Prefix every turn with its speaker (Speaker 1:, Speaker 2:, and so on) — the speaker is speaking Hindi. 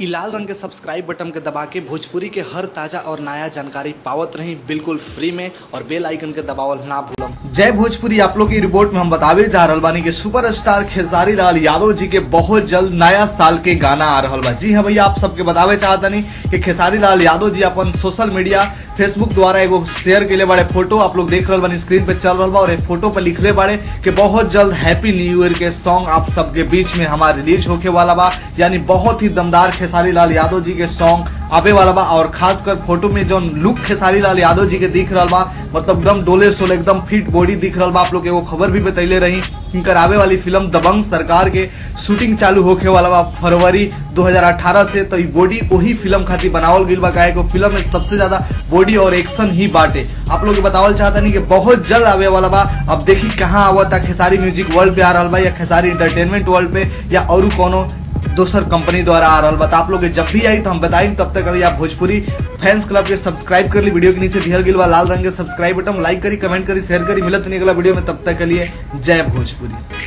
Speaker 1: इ लाल रंग के सब्सक्राइब बटन के दबा के भोजपुरी के हर ताज़ा और नया जानकारी पावत रही बिल्कुल फ्री में और बेल आइकन के दबावल ना भूलम। जय भोजपुरी, आप लोग की रिपोर्ट में हम बतावे जा रहल बानी कि सुपरस्टार खेसारी लाल यादव जी के बहुत जल्द नया साल के गाना आ रहा बा। जी हाँ भैया, आप सबके बतावे चाहतनी कि खेसारी लाल यादव जी अपन सोशल मीडिया फेसबुक द्वारा एगो शेयर के लिए बड़े। फ़ोटो आप लोग देख रहल बानी स्क्रीन पे चल रहा और फ़ोटो पे लिखले बाड़े कि बहुत जल्द हैप्पी न्यू ईयर के सॉन्ग आप सबके बीच में हमारा रिलीज़ होके वाला बा। यानी बहुत ही दमदार खेसारी लाल यादव जी के सॉन्ग आवे वाला बा, और खासकर फ़ोटो में जो लुक खेसारी लाल यादव जी के दिख रहा बा मतलब एकदम डोले सोले, एकदम फिट बॉडी दिख रहा बा, आप लोग एगो खबर भी बतैले रही। इनकर आवे वाली फ़िल्म दबंग सरकार के शूटिंग चालू होके वाला बा, फरवरी 2018 से। तो बॉडी वही फ़िल्म खातिर बनावल गईल बा को फ़िल्म में सबसे ज़्यादा बॉडी और एक्शन ही बाटे। आप लोग बतावल चाहता नहीं कि बहुत जल्द आवे वाला बा। अब देखी कहाँ आवता खेसारी म्यूज़िक वर्ल्ड पे आ रहा बा, या खेसारी इंटरटेनमेंट वर्ल्ड पे, या और कोनो दोसर कंपनी द्वारा आ रहा बता आप लोग जब भी आई तो हम बताई तब तक आप भोजपुरी फैंस क्लब के सब्सक्राइब कर ली। वीडियो के नीचे दिया गिल लाल रंग के सब्सक्राइब बटन। लाइक करी, कमेंट करी शेयर करी। मिलत नहीं अगला वीडियो में तब तक के लिए जय भोजपुरी।